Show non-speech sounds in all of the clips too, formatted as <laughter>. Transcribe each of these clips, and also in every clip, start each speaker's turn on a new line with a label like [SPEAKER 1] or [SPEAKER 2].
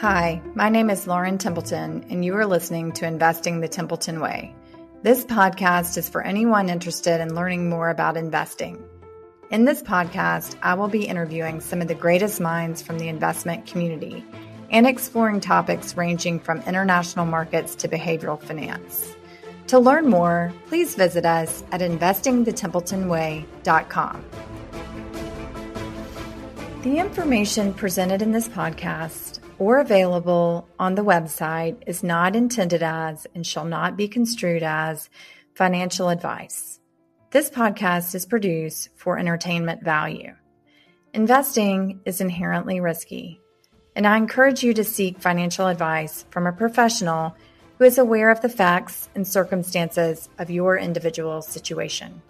[SPEAKER 1] Hi, my name is Lauren Templeton, and you are listening to Investing the Templeton Way. This podcast is for anyone interested in learning more about investing. In this podcast, I will be interviewing some of the greatest minds from the investment community and exploring topics ranging from international markets to behavioral finance. To learn more, please visit us at investingthetempletonway.com. The information presented in this podcast or available on the website is not intended as and shall not be construed as financial advice. This podcast is produced for entertainment value. Investing is inherently risky, and I encourage you to seek financial advice from a professional who is aware of the facts and circumstances of your individual situation.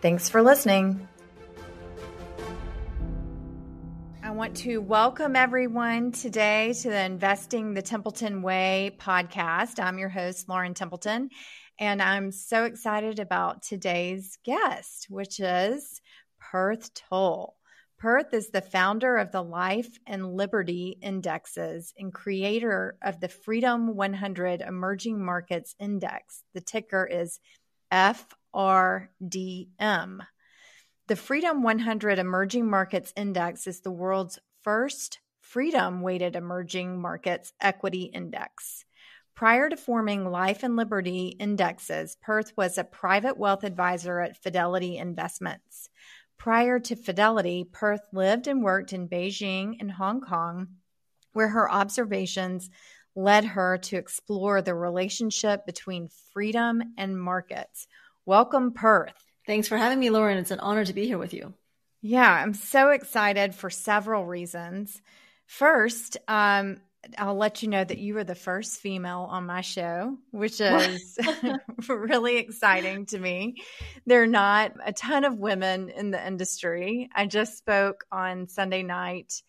[SPEAKER 1] Thanks for listening. I want to welcome everyone today to the Investing the Templeton Way podcast. I'm your host, Lauren Templeton, and I'm so excited about today's guest, which is Perth Tolle. Perth is the founder of the Life and Liberty Indexes and creator of the Freedom 100 Emerging Markets Index. The ticker is FRDM. The Freedom 100 Emerging Markets Index is the world's first freedom weighted emerging markets equity index. Prior to forming Life and Liberty indexes, Perth was a private wealth advisor at Fidelity Investments. Prior to Fidelity, Perth lived and worked in Beijing and Hong Kong, where her observations led her to explore the relationship between freedom and markets. Welcome, Perth.
[SPEAKER 2] Thanks for having me, Lauren. It's an honor to be here with you.
[SPEAKER 1] Yeah, I'm so excited for several reasons. First, um, I'll let you know that you were the first female on my show, which is <laughs> really exciting to me. There are not a ton of women in the industry. I just spoke on Sunday night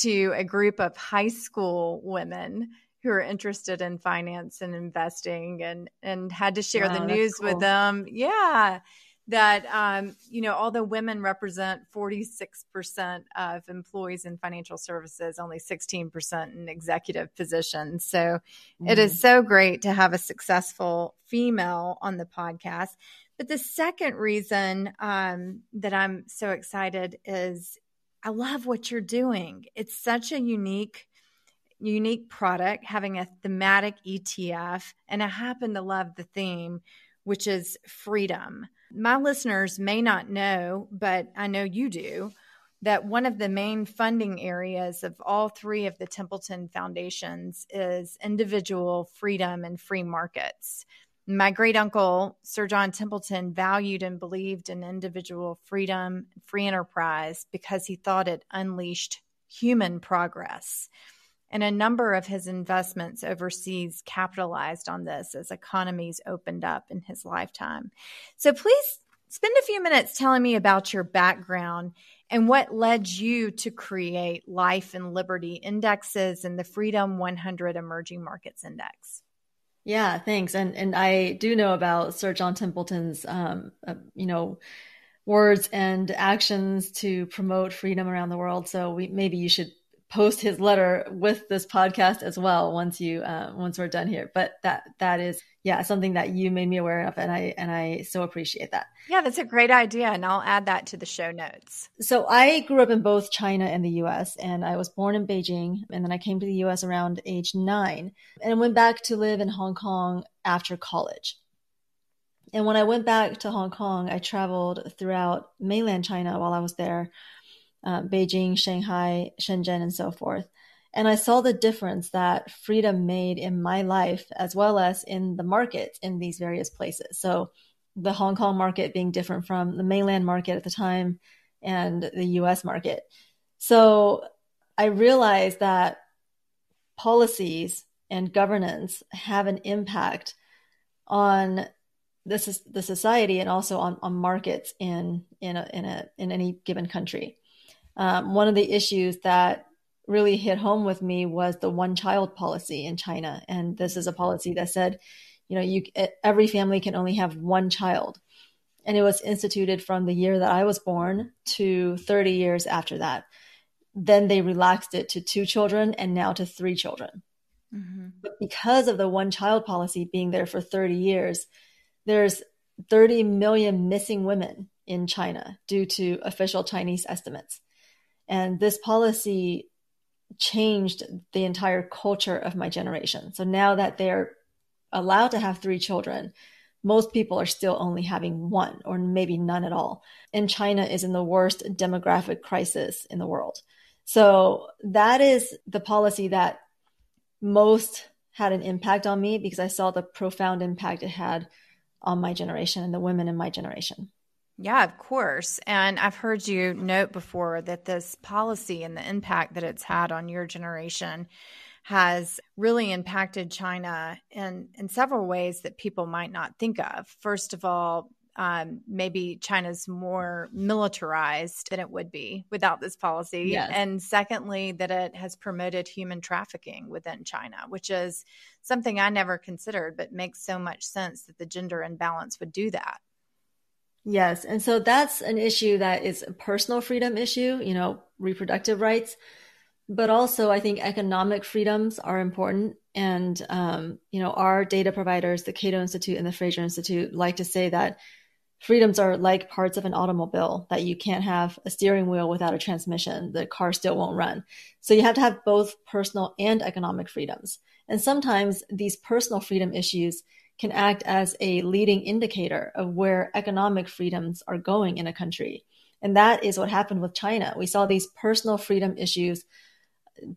[SPEAKER 1] to a group of high school women who are interested in finance and investing and and had to share wow, the news cool. with them. Yeah that um, you know although women represent 46% of employees in financial services only 16% in executive positions so mm-hmm. it is mm-hmm. so great to have a successful female on the podcast but the second reason um, that i'm so excited is i love what you're doing it's such a unique unique product having a thematic etf and i happen to love the theme which is freedom my listeners may not know, but I know you do, that one of the main funding areas of all three of the Templeton foundations is individual freedom and free markets. My great uncle, Sir John Templeton, valued and believed in individual freedom and free enterprise because he thought it unleashed human progress and a number of his investments overseas capitalized on this as economies opened up in his lifetime. So please spend a few minutes telling me about your background and what led you to create Life and Liberty indexes and the Freedom 100 Emerging Markets Index.
[SPEAKER 2] Yeah, thanks. And and I do know about Sir John Templeton's, um, uh, you know, words and actions to promote freedom around the world. So we maybe you should post his letter with this podcast as well once you uh, once we're done here. But that that is yeah something that you made me aware of and i and i so appreciate that.
[SPEAKER 1] Yeah that's a great idea and i'll add that to the show notes.
[SPEAKER 2] So i grew up in both china and the us and i was born in beijing and then i came to the us around age nine and went back to live in hong kong after college. And when i went back to hong kong i traveled throughout mainland china while i was there uh, Beijing, Shanghai, Shenzhen, and so forth. And I saw the difference that freedom made in my life as well as in the markets in these various places. So the Hong Kong market being different from the mainland market at the time and the US market. So I realized that policies and governance have an impact on this is the society and also on, on markets in in a, in a in any given country um, one of the issues that really hit home with me was the one child policy in China. And this is a policy that said, you know, you every family can only have one child. And it was instituted from the year that I was born to 30 years after that. then they relaxed it to two children and now to three children. Mm-hmm. But because of the one child policy being there for 30 years, there's 30 million missing women in China due to official Chinese estimates. And this policy changed the entire culture of my generation. So now that they're allowed to have three children, most people are still only having one or maybe none at all. And China is in the worst demographic crisis in the world. So that is the policy that most had an impact on me because I saw the profound impact it had on my generation and the women in my generation.
[SPEAKER 1] Yeah, of course. And I've heard you note before that this policy and the impact that it's had on your generation has really impacted China in, in several ways that people might not think of. First of all, um, maybe China's more militarized than it would be without this policy. Yes. And secondly, that it has promoted human trafficking within China, which is something I never considered, but makes so much sense that the gender imbalance would do that.
[SPEAKER 2] Yes. And so that's an issue that is a personal freedom issue, you know, reproductive rights. But also, I think economic freedoms are important. And, um, you know, our data providers, the Cato Institute and the Fraser Institute, like to say that freedoms are like parts of an automobile, that you can't have a steering wheel without a transmission. The car still won't run. So you have to have both personal and economic freedoms. And sometimes these personal freedom issues can act as a leading indicator of where economic freedoms are going in a country. And that is what happened with China. We saw these personal freedom issues,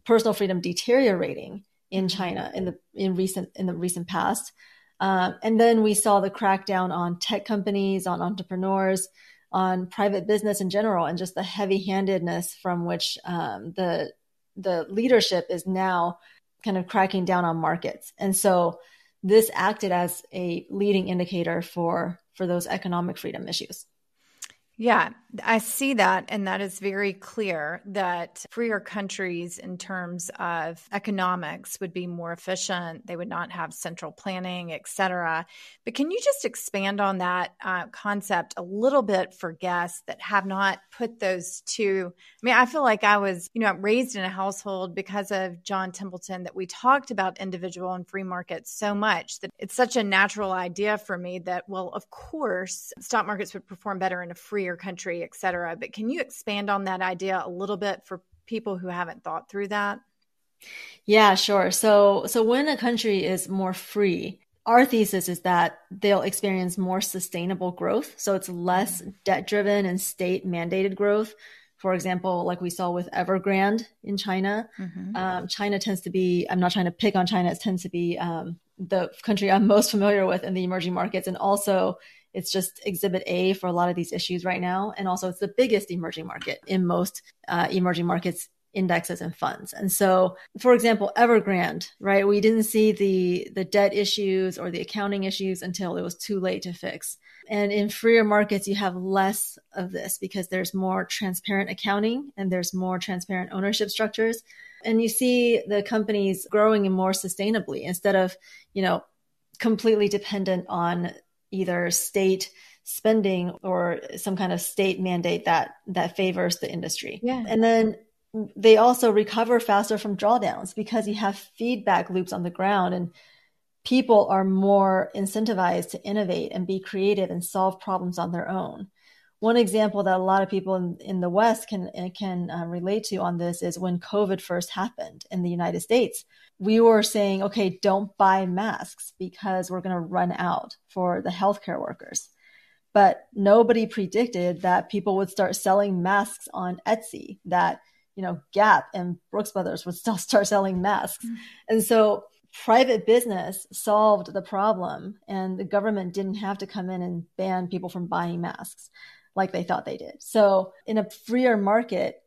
[SPEAKER 2] personal freedom deteriorating in China in the in recent in the recent past. Um, and then we saw the crackdown on tech companies, on entrepreneurs, on private business in general, and just the heavy-handedness from which um, the the leadership is now kind of cracking down on markets. And so this acted as a leading indicator for for those economic freedom issues.
[SPEAKER 1] Yeah, I see that. And that is very clear that freer countries, in terms of economics, would be more efficient. They would not have central planning, et cetera. But can you just expand on that uh, concept a little bit for guests that have not put those two? I mean, I feel like I was, you know, raised in a household because of John Templeton that we talked about individual and free markets so much that it's such a natural idea for me that, well, of course, stock markets would perform better in a freer country, et cetera. But can you expand on that idea a little bit for people who haven't thought through that?
[SPEAKER 2] Yeah, sure. So, so when a country is more free, our thesis is that they'll experience more sustainable growth. So it's less mm-hmm. debt driven and state mandated growth. For example, like we saw with Evergrande in China, mm-hmm. um, China tends to be, I'm not trying to pick on China, it tends to be um, the country I'm most familiar with in the emerging markets. And also, it's just exhibit A for a lot of these issues right now. And also, it's the biggest emerging market in most uh, emerging markets indexes and funds. And so, for example, Evergrande, right? We didn't see the the debt issues or the accounting issues until it was too late to fix. And in freer markets, you have less of this because there's more transparent accounting and there's more transparent ownership structures. And you see the companies growing more sustainably instead of, you know, completely dependent on either state spending or some kind of state mandate that that favors the industry.
[SPEAKER 1] Yeah.
[SPEAKER 2] And then they also recover faster from drawdowns because you have feedback loops on the ground and people are more incentivized to innovate and be creative and solve problems on their own. One example that a lot of people in, in the West can can uh, relate to on this is when COVID first happened in the United States we were saying, okay, don't buy masks because we're going to run out for the healthcare workers. But nobody predicted that people would start selling masks on Etsy, that, you know, Gap and Brooks Brothers would still <laughs> start selling masks. Mm-hmm. And so private business solved the problem and the government didn't have to come in and ban people from buying masks like they thought they did. So in a freer market,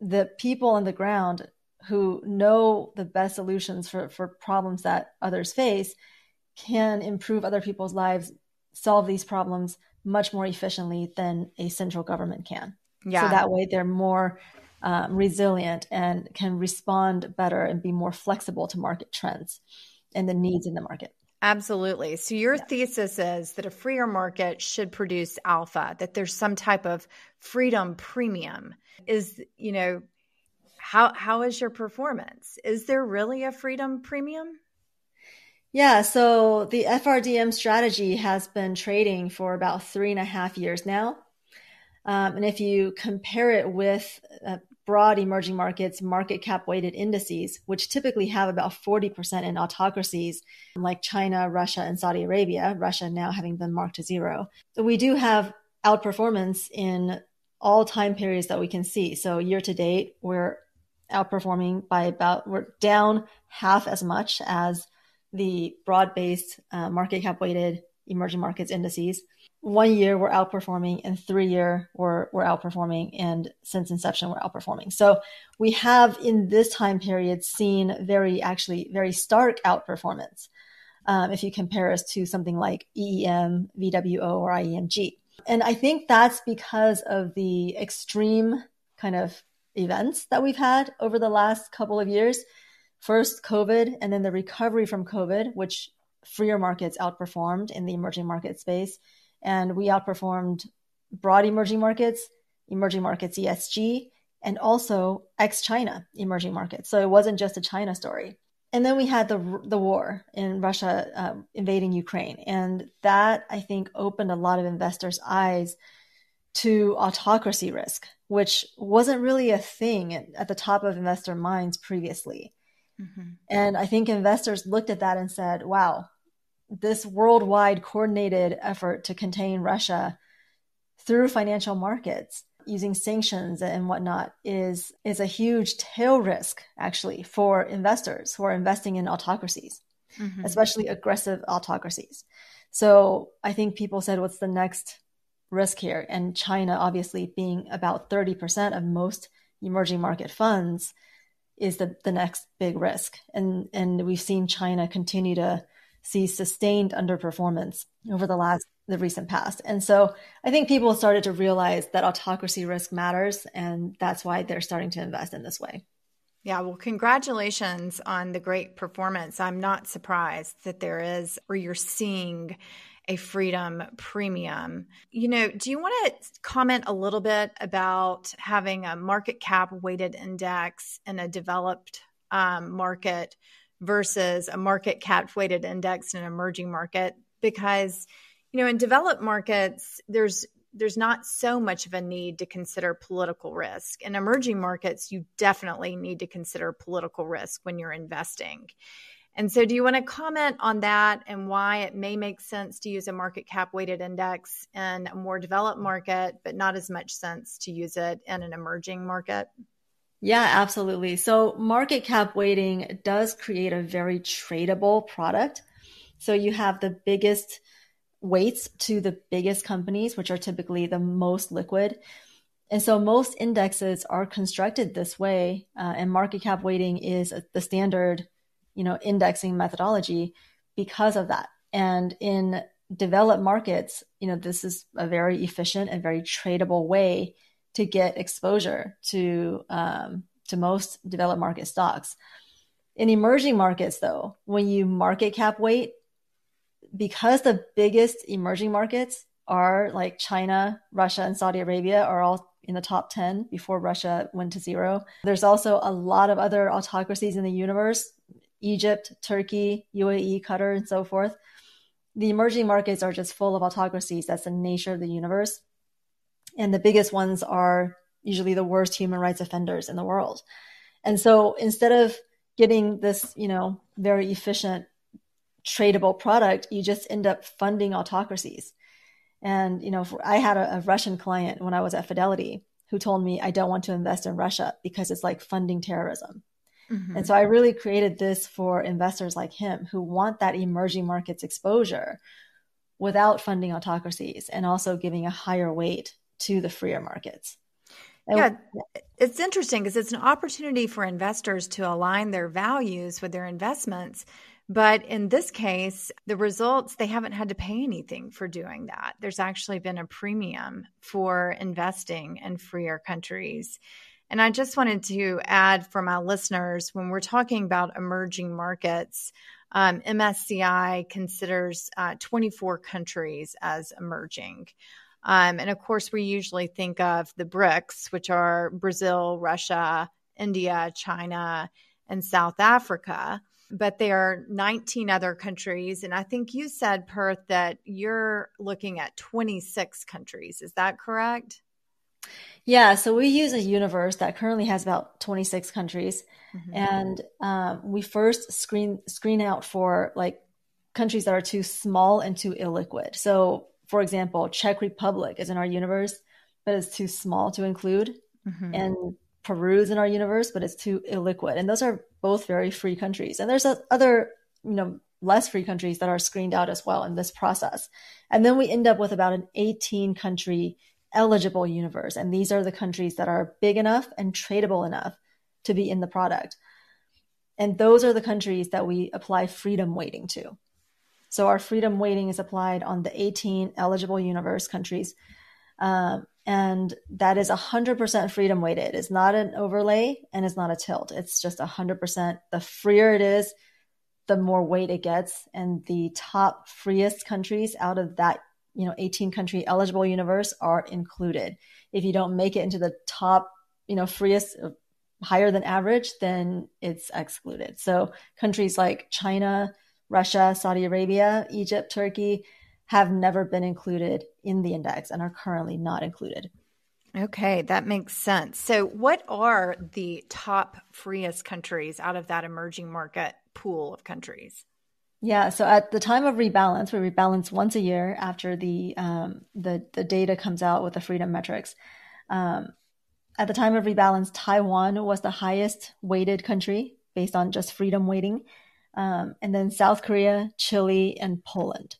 [SPEAKER 2] the people on the ground who know the best solutions for, for problems that others face can improve other people's lives, solve these problems much more efficiently than a central government can. Yeah. So that way they're more um, resilient and can respond better and be more flexible to market trends and the needs in the market.
[SPEAKER 1] Absolutely. So your yeah. thesis is that a freer market should produce alpha, that there's some type of freedom premium. Is, you know, how how is your performance? Is there really a freedom premium?
[SPEAKER 2] Yeah, so the FRDM strategy has been trading for about three and a half years now. Um, and if you compare it with uh, broad emerging markets market cap weighted indices, which typically have about 40% in autocracies like China, Russia, and Saudi Arabia, Russia now having been marked to zero. So we do have outperformance in all time periods that we can see. So year to date, we're outperforming by about, we're down half as much as the broad based uh, market cap weighted emerging markets indices. One year we're outperforming, and three year we're we're outperforming, and since inception we're outperforming. So we have in this time period seen very actually very stark outperformance. Um, if you compare us to something like EEM, VWO, or IEMG. And I think that's because of the extreme kind of events that we've had over the last couple of years first COVID and then the recovery from COVID, which freer markets outperformed in the emerging market space. And we outperformed broad emerging markets, emerging markets ESG, and also ex China emerging markets. So it wasn't just a China story. And then we had the the war in Russia um, invading Ukraine, and that I think opened a lot of investors' eyes to autocracy risk, which wasn't really a thing at the top of investor minds previously. Mm-hmm. And I think investors looked at that and said, wow, this worldwide coordinated effort to contain Russia through financial markets using sanctions and whatnot is is a huge tail risk actually for investors who are investing in autocracies, mm-hmm. especially aggressive autocracies. So I think people said, what's the next risk here? And China obviously being about 30% of most emerging market funds is the, the next big risk. And, and we've seen China continue to see sustained underperformance over the last, the recent past. And so I think people started to realize that autocracy risk matters. And that's why they're starting to invest in this way.
[SPEAKER 1] Yeah, well, congratulations on the great performance. I'm not surprised that there is, or you're seeing a freedom premium. You know, do you want to comment a little bit about having a market cap weighted index in a developed um, market versus a market cap weighted index in an emerging market? Because, you know, in developed markets, there's there's not so much of a need to consider political risk. In emerging markets, you definitely need to consider political risk when you're investing. And so, do you want to comment on that and why it may make sense to use a market cap weighted index in a more developed market, but not as much sense to use it in an emerging market?
[SPEAKER 2] Yeah, absolutely. So, market cap weighting does create a very tradable product. So, you have the biggest weights to the biggest companies, which are typically the most liquid. And so most indexes are constructed this way, uh, and market cap weighting is the standard you know, indexing methodology because of that. And in developed markets, you know, this is a very efficient and very tradable way to get exposure to um, to most developed market stocks. In emerging markets, though, when you market cap weight, because the biggest emerging markets are like China, Russia, and Saudi Arabia are all in the top 10 before Russia went to zero. There's also a lot of other autocracies in the universe Egypt, Turkey, UAE, Qatar, and so forth. The emerging markets are just full of autocracies. That's the nature of the universe. And the biggest ones are usually the worst human rights offenders in the world. And so instead of getting this, you know, very efficient tradable product, you just end up funding autocracies. And, you know, I had a, a Russian client when I was at Fidelity who told me, I don't want to invest in Russia because it's like funding terrorism. Mm-hmm. And so I really created this for investors like him who want that emerging markets exposure without funding autocracies and also giving a higher weight to the freer markets.
[SPEAKER 1] And yeah, it's interesting because it's an opportunity for investors to align their values with their investments. But in this case, the results, they haven't had to pay anything for doing that. There's actually been a premium for investing in freer countries. And I just wanted to add for my listeners when we're talking about emerging markets, um, MSCI considers uh, 24 countries as emerging. Um, and of course, we usually think of the BRICS, which are Brazil, Russia, India, China, and South Africa. But there are 19 other countries. And I think you said, Perth, that you're looking at 26 countries. Is that correct?
[SPEAKER 2] Yeah, so we use a universe that currently has about 26 countries, mm-hmm. and um, we first screen screen out for like countries that are too small and too illiquid. So, for example, Czech Republic is in our universe, but it's too small to include, mm-hmm. and Peru is in our universe, but it's too illiquid, and those are both very free countries. And there's other, you know, less free countries that are screened out as well in this process, and then we end up with about an 18 country eligible universe. And these are the countries that are big enough and tradable enough to be in the product. And those are the countries that we apply freedom weighting to. So our freedom weighting is applied on the 18 eligible universe countries. Um, and that is 100% freedom weighted. It's not an overlay and it's not a tilt. It's just 100%. The freer it is, the more weight it gets. And the top freest countries out of that you know 18 country eligible universe are included if you don't make it into the top you know freest uh, higher than average then it's excluded so countries like china russia saudi arabia egypt turkey have never been included in the index and are currently not included
[SPEAKER 1] Okay, that makes sense. So, what are the top freest countries out of that emerging market pool of countries?
[SPEAKER 2] Yeah. So at the time of rebalance, we rebalance once a year after the um, the the data comes out with the freedom metrics. Um, at the time of rebalance, Taiwan was the highest weighted country based on just freedom weighting, um, and then South Korea, Chile, and Poland.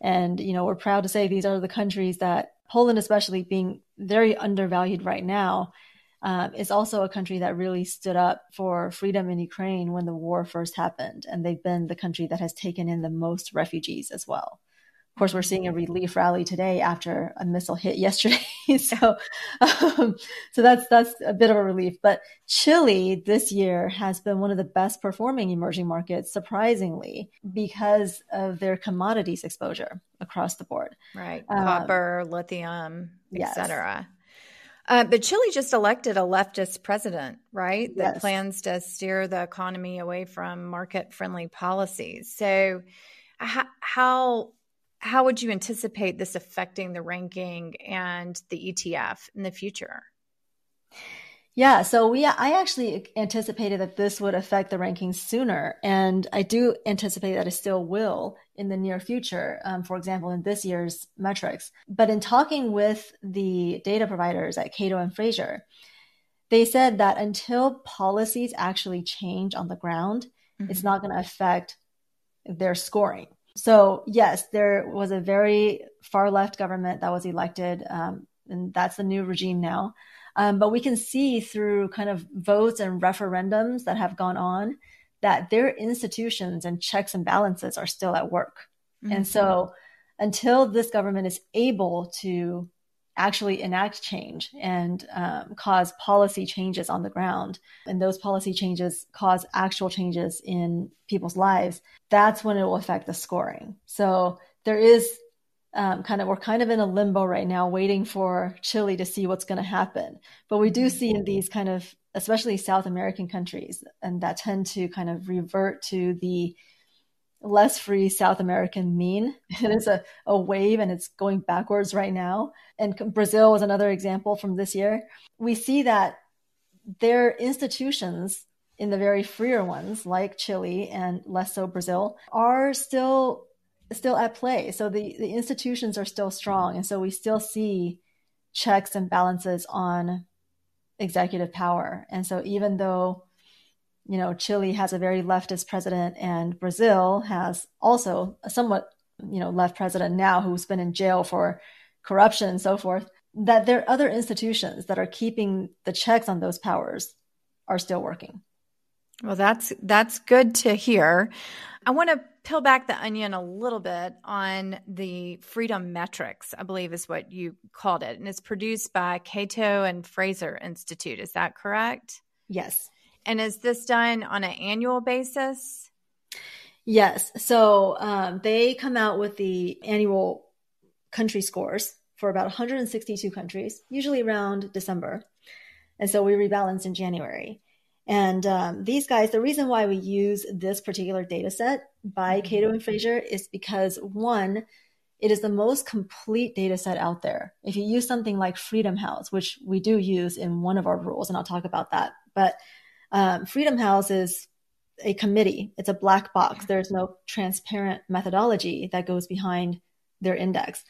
[SPEAKER 2] And you know we're proud to say these are the countries that Poland, especially being very undervalued right now, um, is also a country that really stood up for freedom in Ukraine when the war first happened. And they've been the country that has taken in the most refugees as well. Of course, we're seeing a relief rally today after a missile hit yesterday. <laughs> so, um, so that's that's a bit of a relief. But Chile this year has been one of the best performing emerging markets, surprisingly, because of their commodities exposure across the board.
[SPEAKER 1] Right, um, copper, lithium, etc. Yes. Uh, but Chile just elected a leftist president, right? That plans to steer the economy away from market-friendly policies. So, how how would you anticipate this affecting the ranking and the ETF in the future?
[SPEAKER 2] Yeah, so we I actually anticipated that this would affect the rankings sooner, and I do anticipate that it still will in the near future. Um, for example, in this year's metrics. But in talking with the data providers at Cato and Fraser, they said that until policies actually change on the ground, mm-hmm. it's not going to affect their scoring. So yes, there was a very far left government that was elected, um, and that's the new regime now. Um, but we can see through kind of votes and referendums that have gone on that their institutions and checks and balances are still at work. Mm-hmm. And so until this government is able to actually enact change and um, cause policy changes on the ground, and those policy changes cause actual changes in people's lives, that's when it will affect the scoring. So there is um, kind of we're kind of in a limbo right now, waiting for Chile to see what's going to happen. But we do see in these kind of, especially South American countries, and that tend to kind of revert to the less free South American mean. <laughs> It is a, a wave and it's going backwards right now. And Brazil was another example from this year. We see that their institutions in the very freer ones, like Chile and less so Brazil, are still still at play. So the, the institutions are still strong. And so we still see checks and balances on executive power. And so even though, you know, Chile has a very leftist president and Brazil has also a somewhat, you know, left president now who's been in jail for corruption and so forth, that there are other institutions that are keeping the checks on those powers are still working.
[SPEAKER 1] Well, that's that's good to hear. I want to peel back the onion a little bit on the Freedom Metrics, I believe is what you called it. And it's produced by Cato and Fraser Institute. Is that correct?
[SPEAKER 2] Yes.
[SPEAKER 1] And is this done on an annual basis?
[SPEAKER 2] Yes. So um, they come out with the annual country scores for about 162 countries, usually around December. And so we rebalance in January. And um, these guys, the reason why we use this particular data set by mm-hmm. Cato and Fraser is because one, it is the most complete data set out there. If you use something like Freedom House, which we do use in one of our rules, and I'll talk about that, but um, Freedom House is a committee. It's a black box. There's no transparent methodology that goes behind their index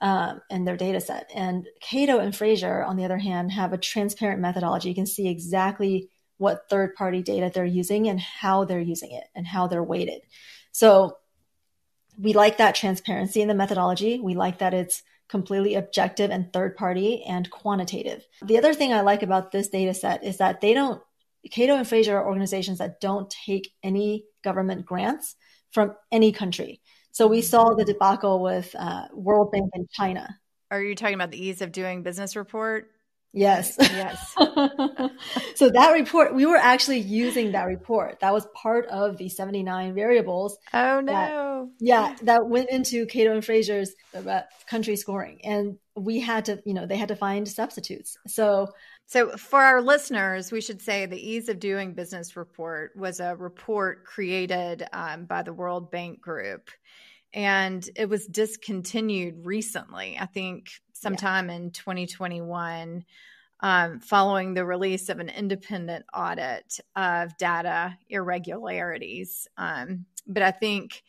[SPEAKER 2] um, and their data set. And Cato and Fraser, on the other hand, have a transparent methodology. You can see exactly what third party data they're using and how they're using it and how they're weighted. So we like that transparency in the methodology. We like that it's completely objective and third party and quantitative. The other thing I like about this data set is that they don't, Cato and Fraser are organizations that don't take any government grants from any country. So we saw the debacle with uh, World Bank in China.
[SPEAKER 1] Are you talking about the ease of doing business report?
[SPEAKER 2] Yes. <laughs>
[SPEAKER 1] Yes. <laughs>
[SPEAKER 2] so that report, we were actually using that report. That was part of the 79 variables.
[SPEAKER 1] Oh, no.
[SPEAKER 2] That, yeah, that went into Cato and Fraser's uh, country scoring. And we had to, you know, they had to find substitutes. So,
[SPEAKER 1] so for our listeners, we should say the Ease of Doing Business report was a report created um, by the World Bank Group and it was discontinued recently. I think sometime yeah. in 2021 um, following the release of an independent audit of data irregularities. Um, but I think,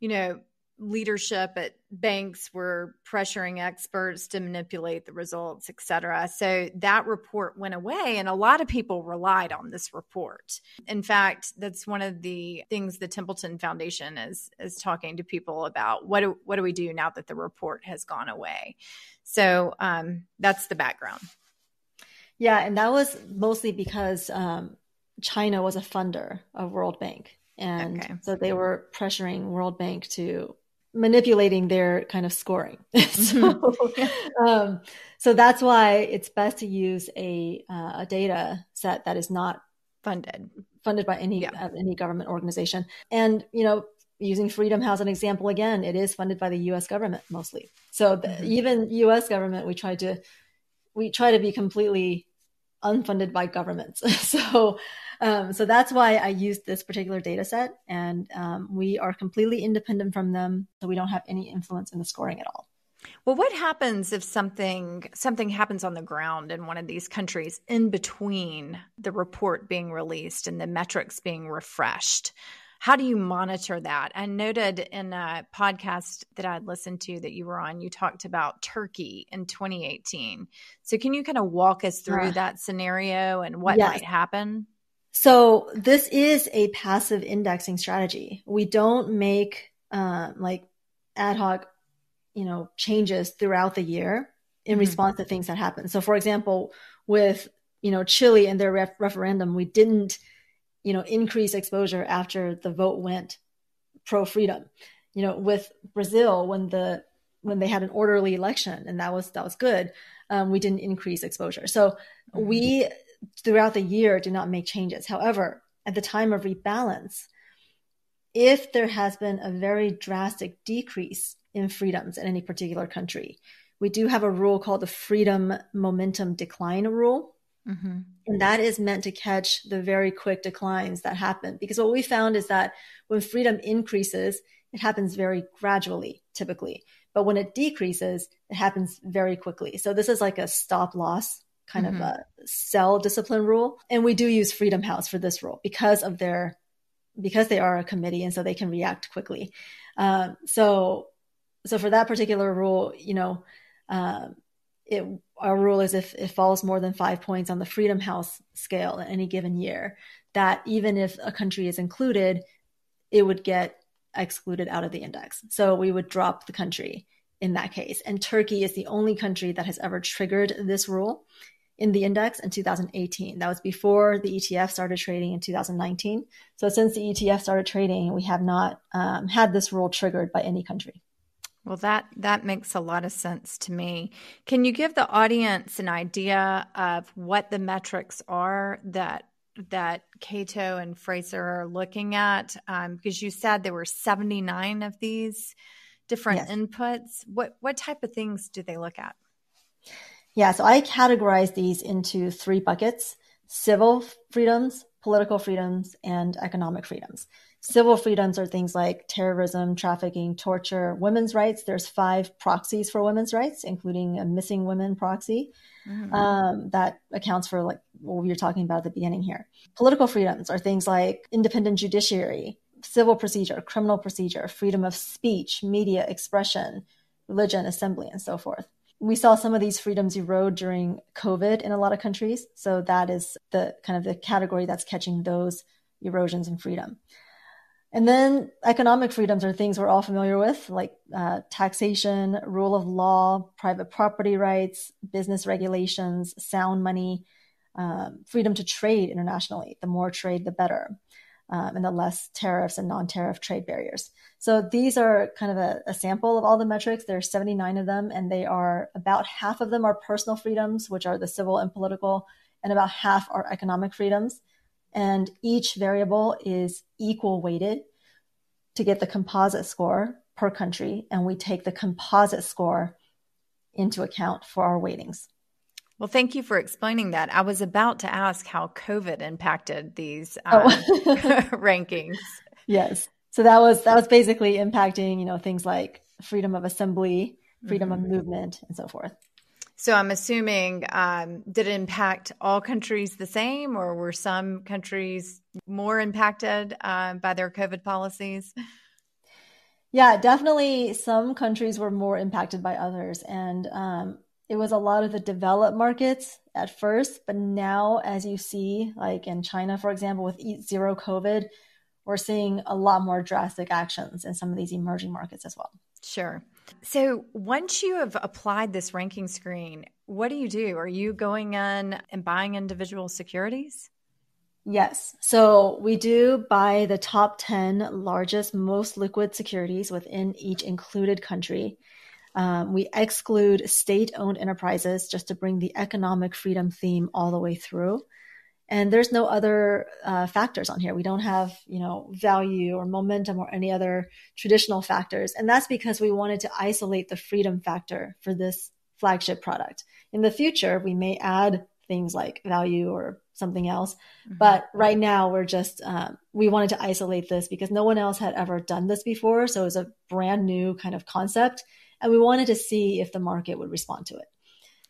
[SPEAKER 1] you know, leadership at banks were pressuring experts to manipulate the results, et cetera. So that report went away, and a lot of people relied on this report. In fact, that's one of the things the Templeton Foundation is is talking to people about. What do what do we do now that the report has gone away? So um, that's the background.
[SPEAKER 2] Yeah, and that was mostly because um, China was a funder of World Bank. And okay. so they were pressuring World Bank to manipulating their kind of scoring. <laughs> so, mm-hmm. <laughs> um, so that's why it's best to use a, uh, a data set that is not
[SPEAKER 1] funded
[SPEAKER 2] funded by any yeah. uh, any government organization. And you know, using Freedom House an example again, it is funded by the U.S. government mostly. So the, mm-hmm. even U.S. government, we try to we try to be completely unfunded by governments. <laughs> so um, so that's why I used this particular data set, and um, we are completely independent from them, so we don't have any influence in the scoring at all.
[SPEAKER 1] Well, what happens if something something happens on the ground in one of these countries in between the report being released and the metrics being refreshed? How do you monitor that? I noted in a podcast that I'd listened to that you were on, you talked about Turkey in 2018. So can you kind of walk us through that scenario and what yes. might happen?
[SPEAKER 2] So this is a passive indexing strategy. We don't make uh, like ad hoc, you know, changes throughout the year in mm-hmm. response to things that happen. So, for example, with you know Chile and their ref- referendum, we didn't you know increase exposure after the vote went pro freedom. You know, with Brazil when the when they had an orderly election and that was that was good, um, we didn't increase exposure. So mm-hmm. we throughout the year do not make changes. However, at the time of rebalance, if there has been a very drastic decrease in freedoms in any particular country, we do have a rule called the freedom momentum decline rule. Mm-hmm. And that is meant to catch the very quick declines that happen. Because what we found is that when freedom increases, it happens very gradually, typically. But when it decreases, it happens very quickly. So this is like a stop loss kind mm-hmm. of a sell discipline rule. And we do use Freedom House for this rule because of their because they are a committee and so they can react quickly. Um, so so for that particular rule, you know, um, it our rule is if it falls more than five points on the Freedom House scale in any given year, that even if a country is included, it would get excluded out of the index. So we would drop the country in that case. And Turkey is the only country that has ever triggered this rule in the index in 2018. That was before the ETF started trading in 2019. So since the ETF started trading, we have not um, had this rule triggered by any country.
[SPEAKER 1] Well, that that makes a lot of sense to me. Can you give the audience an idea of what the metrics are that that Cato and Fraser are looking at? Um, because you said there were 79 of these different yes. inputs. What what type of things do they look at?
[SPEAKER 2] Yeah, so I categorize these into three buckets civil freedoms, political freedoms, and economic freedoms. Civil freedoms are things like terrorism, trafficking, torture, women's rights. There's five proxies for women's rights, including a missing women proxy. Mm-hmm. Um, that accounts for like what we were talking about at the beginning here. Political freedoms are things like independent judiciary, civil procedure, criminal procedure, freedom of speech, media expression, religion, assembly, and so forth. We saw some of these freedoms erode during COVID in a lot of countries. So that is the kind of the category that's catching those erosions in freedom. And then economic freedoms are things we're all familiar with, like uh, taxation, rule of law, private property rights, business regulations, sound money, um, freedom to trade internationally. The more trade, the better, um, and the less tariffs and non tariff trade barriers. So these are kind of a, a sample of all the metrics. There are 79 of them, and they are about half of them are personal freedoms, which are the civil and political, and about half are economic freedoms and each variable is equal weighted to get the composite score per country. And we take the composite score into account for our weightings.
[SPEAKER 1] Well, thank you for explaining that. I was about to ask how COVID impacted these <laughs> oh. um, <laughs> rankings.
[SPEAKER 2] Yes. So that was that was basically impacting, you know, things like freedom of assembly, freedom mm-hmm. of movement, and so forth.
[SPEAKER 1] So I'm assuming, um, did it impact all countries the same, or were some countries more impacted uh, by their COVID policies?
[SPEAKER 2] Yeah, definitely some countries were more impacted by others. And um, it was a lot of the developed markets at first. But now, as you see, like in China, for example, with Eat Zero COVID, we're seeing a lot more drastic actions in some of these emerging markets as well.
[SPEAKER 1] Sure. So once you have applied this ranking screen, what do you do? Are you going in and buying individual securities?
[SPEAKER 2] Yes. So we do buy the top 10 largest, most liquid securities within each included country. Um, we exclude state owned enterprises just to bring the economic freedom theme all the way through. And there's no other uh, factors on here. We don't have you know value or momentum or any other traditional factors. And that's because we wanted to isolate the freedom factor for this flagship product. In the future we may add things like value or something else. Mm-hmm. but right now we're just um, we wanted to isolate this because no one else had ever done this before. So it was a brand new kind of concept and we wanted to see if the market would respond to it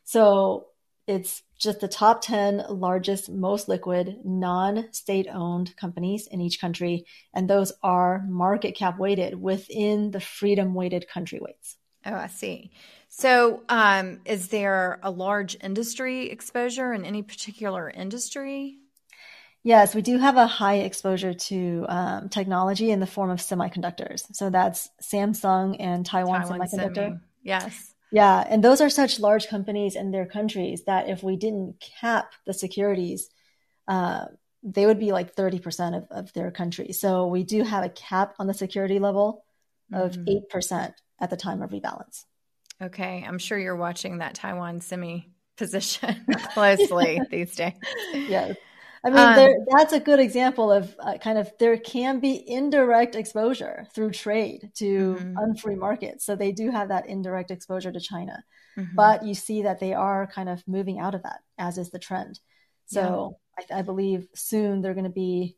[SPEAKER 2] so it's just the top 10 largest, most liquid, non state owned companies in each country. And those are market cap weighted within the freedom weighted country weights.
[SPEAKER 1] Oh, I see. So, um, is there a large industry exposure in any particular industry?
[SPEAKER 2] Yes, we do have a high exposure to um, technology in the form of semiconductors. So that's Samsung and Taiwan, Taiwan Semiconductor. Semi.
[SPEAKER 1] Yes.
[SPEAKER 2] Yeah, and those are such large companies in their countries that if we didn't cap the securities, uh, they would be like 30% of, of their country. So we do have a cap on the security level of mm-hmm. 8% at the time of rebalance.
[SPEAKER 1] Okay. I'm sure you're watching that Taiwan semi position <laughs> <laughs> closely these days.
[SPEAKER 2] Yes. I mean, um, there, that's a good example of uh, kind of there can be indirect exposure through trade to mm-hmm. unfree markets. So they do have that indirect exposure to China. Mm-hmm. But you see that they are kind of moving out of that, as is the trend. So yeah. I, I believe soon they're going to be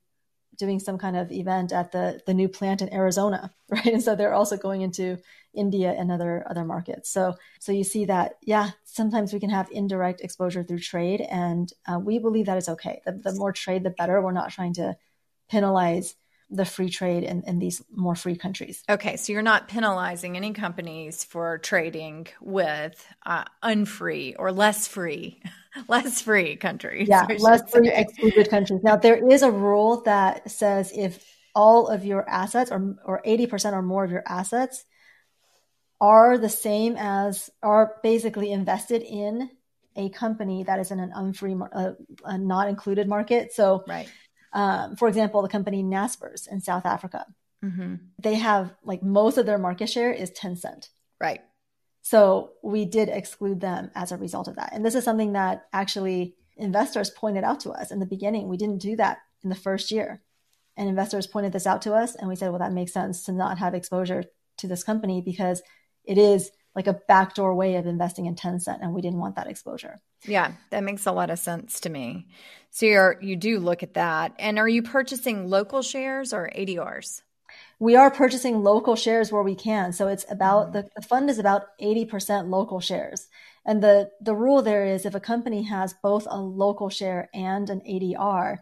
[SPEAKER 2] doing some kind of event at the the new plant in Arizona, <laughs> right? And so they're also going into India and other other markets. So so you see that yeah, sometimes we can have indirect exposure through trade, and uh, we believe that is okay. The, the more trade, the better. We're not trying to penalize the free trade in, in these more free countries.
[SPEAKER 1] Okay, so you're not penalizing any companies for trading with uh, unfree or less free, <laughs> less free countries.
[SPEAKER 2] Yeah, less free excluded countries. Now there is a rule that says if all of your assets or or 80% or more of your assets are the same as are basically invested in a company that is in an unfree, uh, a not included market. So
[SPEAKER 1] right
[SPEAKER 2] um, for example, the company Naspers in South Africa, mm-hmm. they have like most of their market share is Tencent.
[SPEAKER 1] Right.
[SPEAKER 2] So we did exclude them as a result of that. And this is something that actually investors pointed out to us in the beginning. We didn't do that in the first year. And investors pointed this out to us. And we said, well, that makes sense to not have exposure to this company because it is like a backdoor way of investing in Tencent, and we didn't want that exposure.
[SPEAKER 1] Yeah, that makes a lot of sense to me. So you're you do look at that, and are you purchasing local shares or ADRs?
[SPEAKER 2] We are purchasing local shares where we can. So it's about mm-hmm. the, the fund is about eighty percent local shares, and the the rule there is if a company has both a local share and an ADR,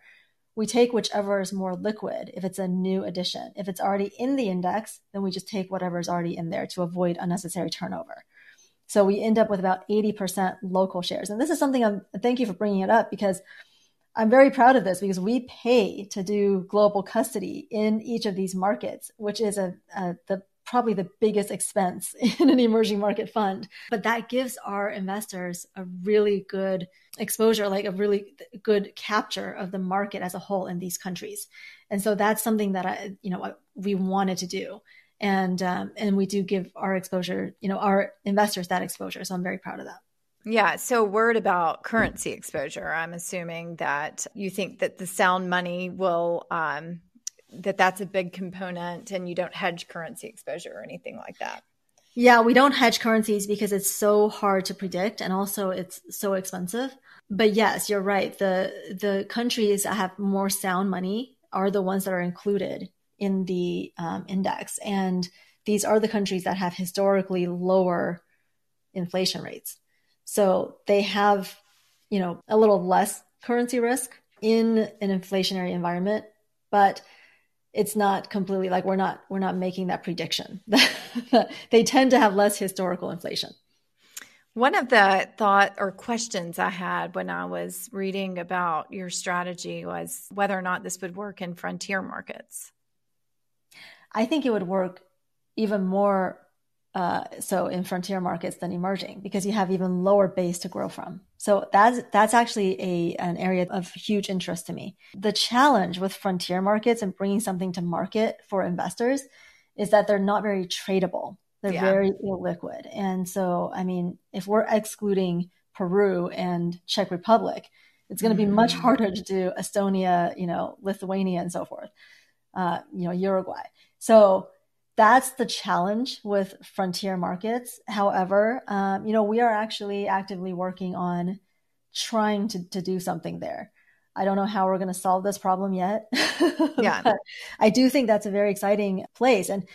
[SPEAKER 2] we take whichever is more liquid if it's a new addition. If it's already in the index, then we just take whatever is already in there to avoid unnecessary turnover. So we end up with about 80% local shares. And this is something I'm thank you for bringing it up because I'm very proud of this because we pay to do global custody in each of these markets, which is a, a the probably the biggest expense <laughs> in an emerging market fund. But that gives our investors a really good exposure, like a really good capture of the market as a whole in these countries. And so that's something that I, you know, we wanted to do. And um, and we do give our exposure, you know, our investors that exposure. So I'm very proud of that.
[SPEAKER 1] Yeah. So, word about currency exposure. I'm assuming that you think that the sound money will um, that that's a big component and you don't hedge currency exposure or anything like that.
[SPEAKER 2] Yeah, we don't hedge currencies because it's so hard to predict and also it's so expensive. But yes, you're right. The the countries that have more sound money are the ones that are included in the um, index, and these are the countries that have historically lower inflation rates. So they have, you know, a little less currency risk in an inflationary environment, but it's not completely like we're not we're not making that prediction. <laughs> they tend to have less historical inflation.
[SPEAKER 1] One of the thought or questions I had when I was reading about your strategy was whether or not this would work in frontier markets.
[SPEAKER 2] I think it would work even more uh, so in frontier markets than emerging because you have even lower base to grow from. So that's that's actually a an area of huge interest to me. The challenge with frontier markets and bringing something to market for investors is that they're not very tradable. They're yeah. very illiquid. And so, I mean, if we're excluding Peru and Czech Republic, it's going to be much mm-hmm. harder to do Estonia, you know, Lithuania, and so forth. Uh, you know, Uruguay. So that's the challenge with frontier markets. However, um, you know, we are actually actively working on trying to, to do something there. I don't know how we're going to solve this problem yet. <laughs>
[SPEAKER 1] Yeah.
[SPEAKER 2] I do think that's a very exciting place. And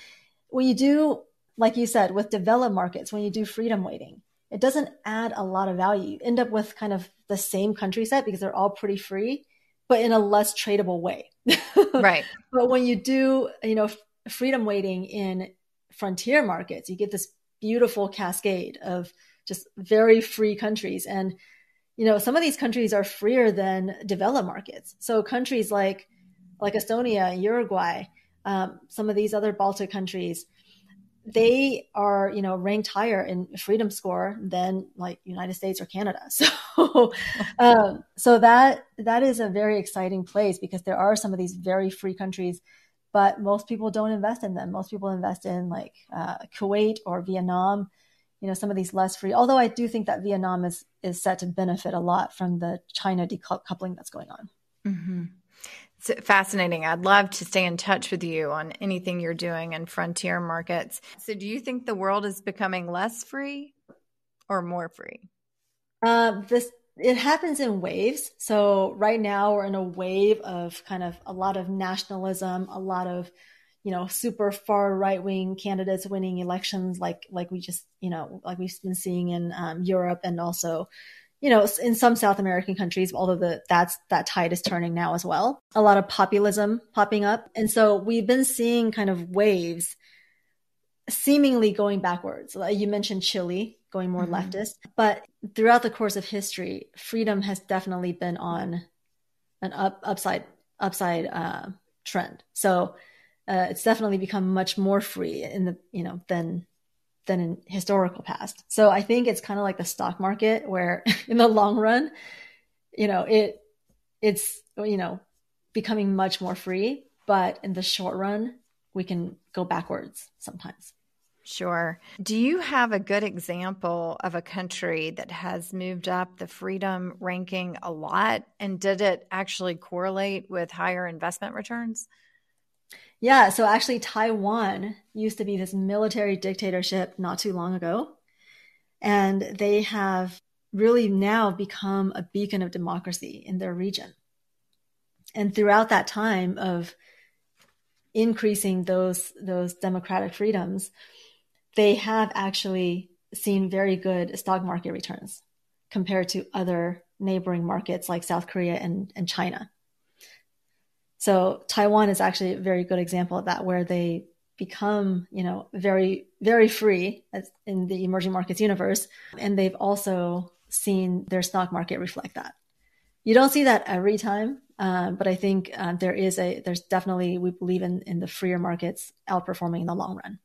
[SPEAKER 2] when you do, like you said, with developed markets, when you do freedom weighting, it doesn't add a lot of value. You end up with kind of the same country set because they're all pretty free, but in a less tradable way. <laughs>
[SPEAKER 1] right.
[SPEAKER 2] But when you do, you know, freedom weighting in frontier markets, you get this beautiful cascade of just very free countries. And, you know, some of these countries are freer than developed markets. So countries like, like Estonia, Uruguay, um, some of these other Baltic countries, they are, you know, ranked higher in freedom score than like United States or Canada. <laughs> So, um, so that, that is a very exciting place because there are some of these very free countries but most people don't invest in them. Most people invest in like uh, Kuwait or Vietnam, you know, some of these less free. Although I do think that Vietnam is is set to benefit a lot from the China decoupling that's going on.
[SPEAKER 1] Mm-hmm. It's fascinating. I'd love to stay in touch with you on anything you're doing in frontier markets. So, do you think the world is becoming less free or more free?
[SPEAKER 2] Uh, this it happens in waves. So right now we're in a wave of kind of a lot of nationalism, a lot of, you know, super far right wing candidates winning elections, like like we just, you know, like we've been seeing in um, Europe and also, you know, in some South American countries. Although the that's that tide is turning now as well. A lot of populism popping up, and so we've been seeing kind of waves seemingly going backwards. You mentioned Chile going more mm-hmm. leftist, but throughout the course of history, freedom has definitely been on an up, upside upside uh, trend. So uh, it's definitely become much more free in the you know than than in historical past. So I think it's kind of like the stock market, where <laughs> in the long run, you know it it's you know becoming much more free, but in the short run, we can go backwards sometimes.
[SPEAKER 1] Sure. Do you have a good example of a country that has moved up the freedom ranking a lot? And did it actually correlate with higher investment returns?
[SPEAKER 2] Yeah. So actually, Taiwan used to be this military dictatorship not too long ago. And they have really now become a beacon of democracy in their region. And throughout that time of increasing those, those democratic freedoms, they have actually seen very good stock market returns compared to other neighboring markets like South Korea and, and China. So Taiwan is actually a very good example of that, where they become, you know, very, very free in the emerging markets universe. And they've also seen their stock market reflect that. You don't see that every time, uh, but I think uh, there is a, there's definitely, we believe in, in the freer markets outperforming in the long run.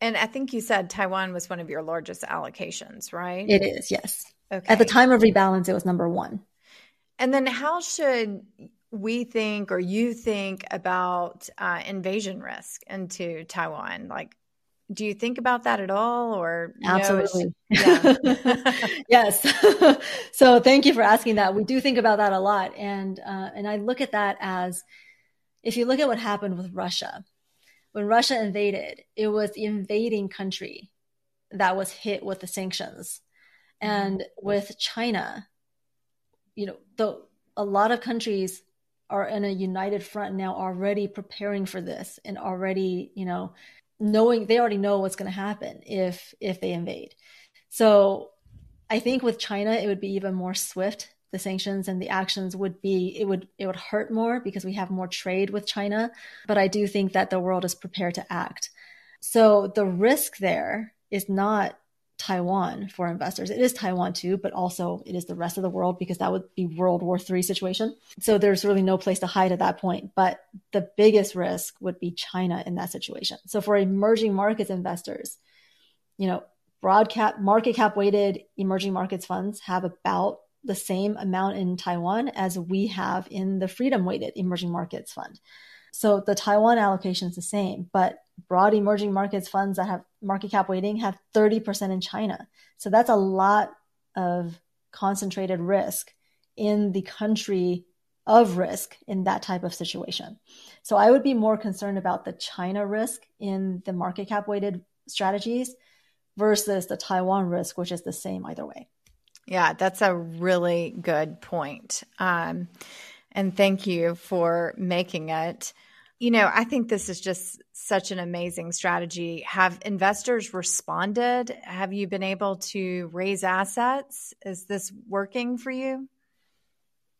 [SPEAKER 1] And I think you said Taiwan was one of your largest allocations, right?
[SPEAKER 2] It is, yes. Okay. At the time of rebalance, it was number one.
[SPEAKER 1] And then how should we think or you think about uh, invasion risk into Taiwan? Like, do you think about that at all or
[SPEAKER 2] absolutely yeah. <laughs> yes <laughs> so thank you for asking that we do think about that a lot and uh, and i look at that as if you look at what happened with russia when russia invaded it was the invading country that was hit with the sanctions. Mm-hmm. And with china you know the a lot of countries are in a united front now already preparing for this and already you know knowing they already know what's going to happen if if they invade. So i think with china it would be even more swift the sanctions and the actions would be it would it would hurt more because we have more trade with china but i do think that the world is prepared to act so the risk there is not Taiwan for investors. It is Taiwan too, but also it is the rest of the world because that would be World War 3 situation. So there's really no place to hide at that point. But the biggest risk would be China in that situation. So for emerging markets investors, you know, broad cap, market cap weighted emerging markets funds have about the same amount in Taiwan as we have in the freedom weighted emerging markets fund. So the Taiwan allocation is the same, but broad emerging markets funds that have market cap weighting have 30% in China. So that's a lot of concentrated risk in the country of risk in that type of situation. So I would be more concerned about the China risk in the market cap weighted strategies versus the Taiwan risk, which is the same either way.
[SPEAKER 1] Yeah, that's a really good point. Um, and thank you for making it. You know, I think this is just such an amazing strategy. Have investors responded? Have you been able to raise assets? Is this working for you?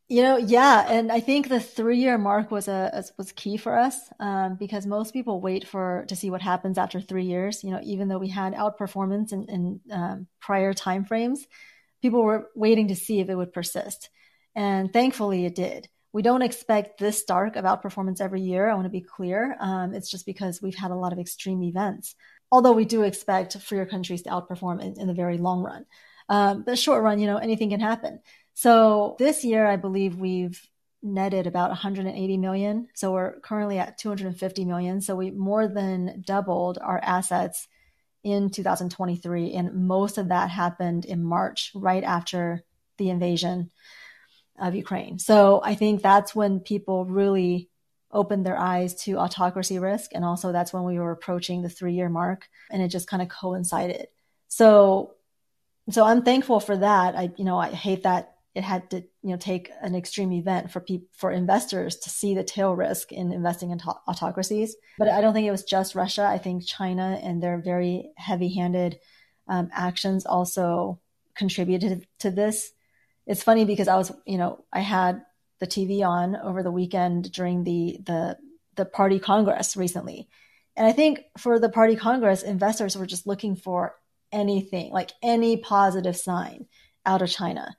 [SPEAKER 2] You know, yeah, and I think the three-year mark was a was key for us um, because most people wait for to see what happens after three years. You know, even though we had outperformance in, in um, prior timeframes, people were waiting to see if it would persist, and thankfully it did we don't expect this dark of outperformance every year. I want to be clear. Um, it's just because we've had a lot of extreme events. Although we do expect freer countries to outperform in, in the very long run. Um, the short run, you know, anything can happen. So this year, I believe we've netted about 180 million. So we're currently at 250 million. So we more than doubled our assets in 2023. And most of that happened in March, right after the invasion of Ukraine. So I think that's when people really opened their eyes to autocracy risk. And also that's when we were approaching the three year mark and it just kind of coincided. So, so I'm thankful for that. I, you know, I hate that it had to, you know, take an extreme event for people, for investors to see the tail risk in investing in autocracies. But I don't think it was just Russia. I think China and their very heavy handed um, actions also contributed to this it's funny because I was, you know, I had the TV on over the weekend during the the the party congress recently. And I think for the party congress, investors were just looking for anything, like any positive sign out of China.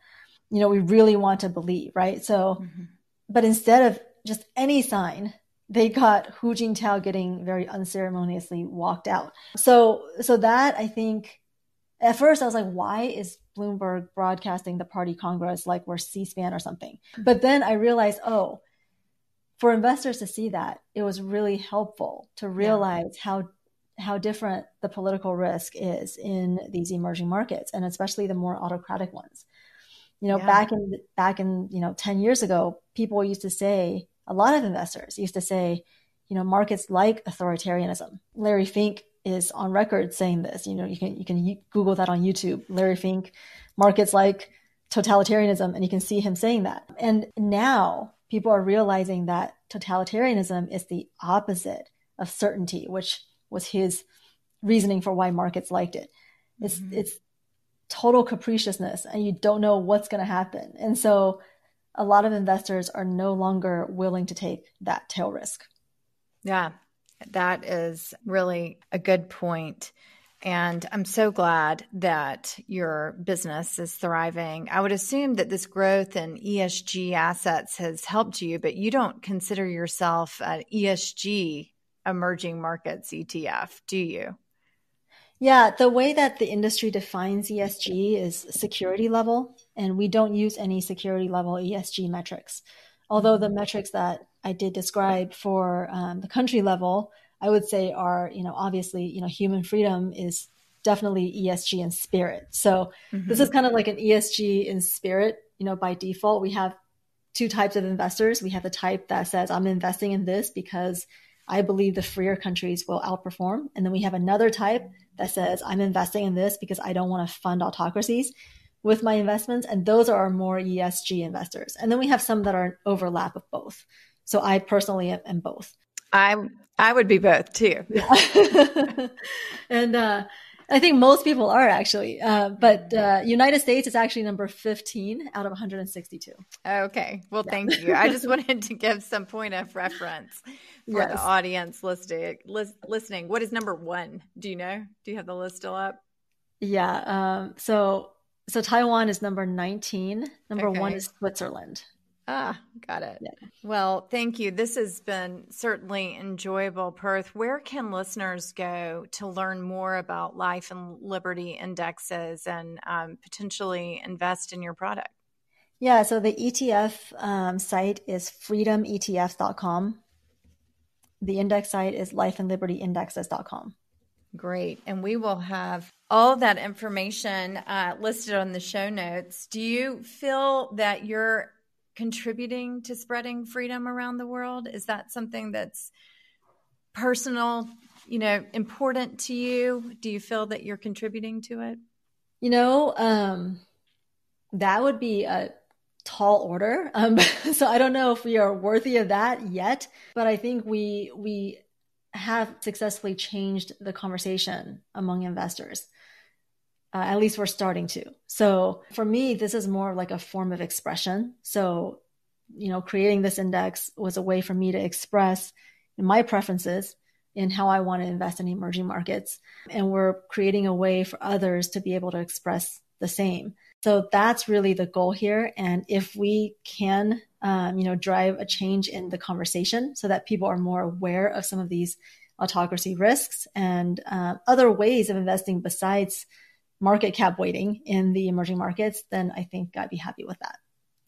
[SPEAKER 2] You know, we really want to believe, right? So, mm-hmm. but instead of just any sign, they got Hu Jintao getting very unceremoniously walked out. So, so that I think at first I was like, why is Bloomberg broadcasting the party congress like we're C-SPAN or something? But then I realized, oh, for investors to see that, it was really helpful to realize yeah. how how different the political risk is in these emerging markets, and especially the more autocratic ones. You know, yeah. back in back in you know ten years ago, people used to say a lot of investors used to say, you know, markets like authoritarianism. Larry Fink is on record saying this. You know, you can you can Google that on YouTube. Larry Fink, markets like totalitarianism, and you can see him saying that. And now people are realizing that totalitarianism is the opposite of certainty, which was his reasoning for why markets liked it. It's mm-hmm. it's total capriciousness, and you don't know what's going to happen. And so, a lot of investors are no longer willing to take that tail risk.
[SPEAKER 1] Yeah, that is really a good point. And I'm so glad that your business is thriving. I would assume that this growth in ESG assets has helped you, but you don't consider yourself an ESG emerging markets ETF, do you?
[SPEAKER 2] Yeah, the way that the industry defines ESG is security level, and we don't use any security level ESG metrics. Although the metrics that I did describe for um, the country level, I would say are, you know, obviously, you know, human freedom is definitely ESG in spirit. So mm-hmm. this is kind of like an ESG in spirit, you know, by default. We have two types of investors. We have the type that says, I'm investing in this because I believe the freer countries will outperform. And then we have another type that says, I'm investing in this because I don't want to fund autocracies with my investments. And those are our more ESG investors. And then we have some that are an overlap of both. So I personally am both.
[SPEAKER 1] I I would be both too.
[SPEAKER 2] Yeah. <laughs> and uh, I think most people are actually, uh, but uh, United States is actually number 15 out of 162.
[SPEAKER 1] Okay. Well, yeah. thank you. I just <laughs> wanted to give some point of reference for yes. the audience listening. listening. What is number one? Do you know? Do you have the list still up?
[SPEAKER 2] Yeah. Um, so so Taiwan is number 19. Number okay. one is Switzerland.
[SPEAKER 1] Ah, got it. Yeah. Well, thank you. This has been certainly enjoyable, Perth. Where can listeners go to learn more about life and liberty indexes and um, potentially invest in your product?
[SPEAKER 2] Yeah, so the ETF um, site is freedometfs.com. The index site is lifeandlibertyindexes.com.
[SPEAKER 1] Great. And we will have all that information uh, listed on the show notes. Do you feel that you're contributing to spreading freedom around the world? Is that something that's personal, you know, important to you? Do you feel that you're contributing to it?
[SPEAKER 2] You know, um, that would be a tall order. Um, <laughs> so I don't know if we are worthy of that yet, but I think we we have successfully changed the conversation among investors. Uh, at least we're starting to. So for me, this is more like a form of expression. So, you know, creating this index was a way for me to express my preferences in how I want to invest in emerging markets. And we're creating a way for others to be able to express the same. So that's really the goal here. And if we can, um, you know, drive a change in the conversation so that people are more aware of some of these autocracy risks and uh, other ways of investing besides market cap weighting in the emerging markets, then I think I'd be happy with that.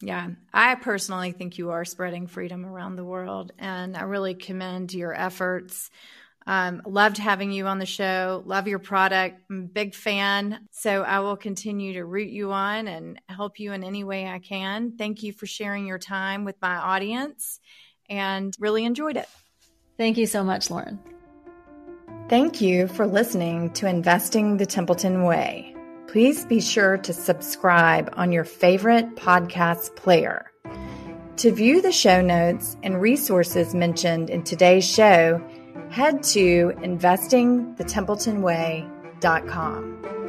[SPEAKER 1] Yeah, I personally think you are spreading freedom around the world, and I really commend your efforts. Um, loved having you on the show. Love your product. I'm a big fan. So I will continue to root you on and help you in any way I can. Thank you for sharing your time with my audience and really enjoyed it.
[SPEAKER 2] Thank you so much, Lauren.
[SPEAKER 1] Thank you for listening to Investing the Templeton Way. Please be sure to subscribe on your favorite podcast player. To view the show notes and resources mentioned in today's show, head to investingthetempletonway.com.